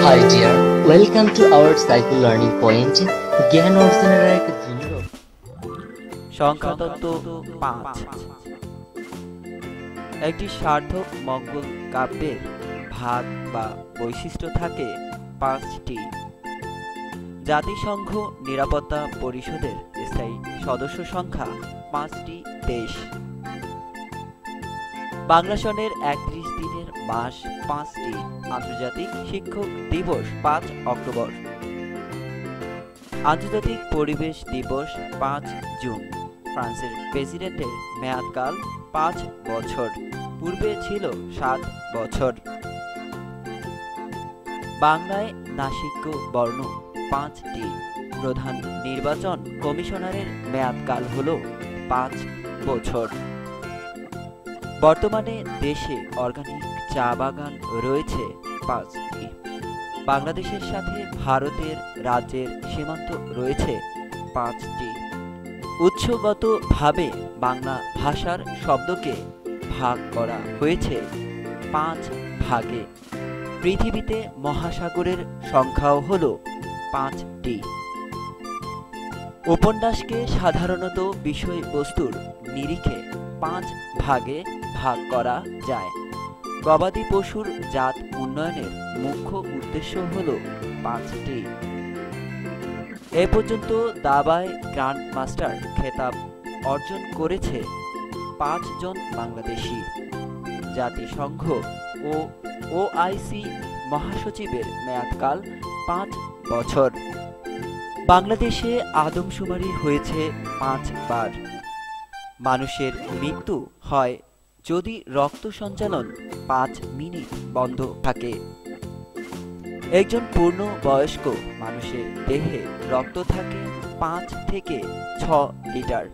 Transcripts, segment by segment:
Hi dear, welcome to our cycle learning point. জ্ঞান অর্জনের এক ভিন্ন সংখ্যাতত্ত্ব পাঁচ একটি সার্থক মঙ্গল কাব্যের ভাগ বা বৈশিষ্ট্য থাকে পাঁচটি। জাতিসংঘ নিরাপত্তা পরিষদের স্থায়ী সদস্য সংখ্যা পাঁচটি দেশ। বাংলা সনের একত্রিশ দিনের মাস পাঁচটি আন্তর্জাতিক শিক্ষক দিবস পাঁচ অক্টোবর। আন্তর্জাতিক পরিবেশ দিবস পাঁচ জুন। ফ্রান্সের প্রেসিডেন্টের মেয়াদকাল পাঁচ বছর। পূর্বে ছিল সাত বছর। বাংলায় নাসিক্য বর্ণ পাঁচটি। প্রধান নির্বাচন কমিশনারের মেয়াদকাল হল পাঁচ বছর। বর্তমানে দেশে অর্গানিক চা বাগান রয়েছে পাঁচটি। বাংলাদেশের সাথে ভারতের রাজ্যের সীমান্ত রয়েছে পাঁচটি। উৎসগতভাবে বাংলা ভাষার শব্দকে ভাগ করা হয়েছে পাঁচ ভাগে। পৃথিবীতে মহাসাগরের সংখ্যাও হল পাঁচটি। উপন্যাসকে সাধারণত বিষয়বস্তুর নিরিখে পাঁচ ভাগে ভাগ করা যায়। গবাদি পশুর জাত উন্নয়নের মুখ্য উদ্দেশ্য হল পাঁচটি। এ পর্যন্ত দাবায় গ্র্যান্ড মাস্টার খেতাব অর্জন করেছে পাঁচজন বাংলাদেশি। জাতিসংঘ ও ওআইসি মহাসচিবের মেয়াদকাল পাঁচ বছর। বাংলাদেশে আদমশুমারি হয়েছে পাঁচবার। মানুষের মৃত্যু হয় যদি রক্ত সঞ্চালন পাঁচ মিনিট বন্ধ থাকে। একজন পূর্ণ বয়স্ক মানুষের দেহে রক্ত থাকে পাঁচ থেকে ছ লিটার।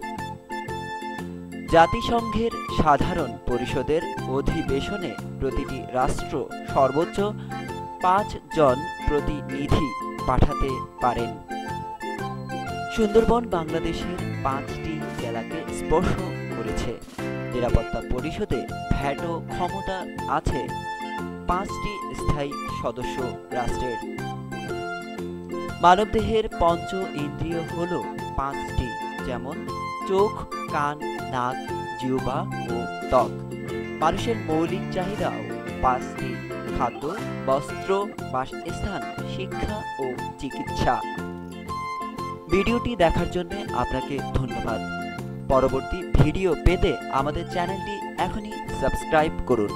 জাতিসংঘের সাধারণ পরিষদের অধিবেশনে প্রতিটি রাষ্ট্র সর্বোচ্চ পাঁচ জন প্রতিনিধি পাঠাতে পারেন। সুন্দরবন বাংলাদেশের পাঁচটি জেলাকে স্পর্শ করেছে। নিরাপত্তা পরিষদে ভ্যাটো ক্ষমতা আছে পাঁচটি স্থায়ী সদস্য রাষ্ট্রের। মানবদেহের পঞ্চ ইন্দ্রিয় হল পাঁচটি, যেমন চোখ, কান, নাক, জিহ্বা ও ত্বক। মানুষের মৌলিক চাহিদাও পাঁচটি খাদ্য, বস্ত্র, বাসস্থান, শিক্ষা ও চিকিৎসা। ভিডিওটি দেখার জন্য আপনাকে ধন্যবাদ। পরবর্তী ভিডিও পেতে আমাদের চ্যানেলটি এখনই সাবস্ক্রাইব করুন।